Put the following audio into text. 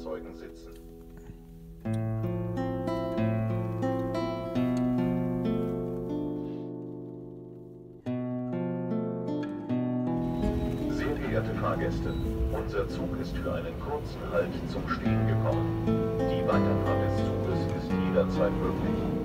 Fahrzeugen sitzen. Sehr geehrte Fahrgäste, unser Zug ist für einen kurzen Halt zum Stehen gekommen. Die Weiterfahrt des Zuges ist jederzeit möglich.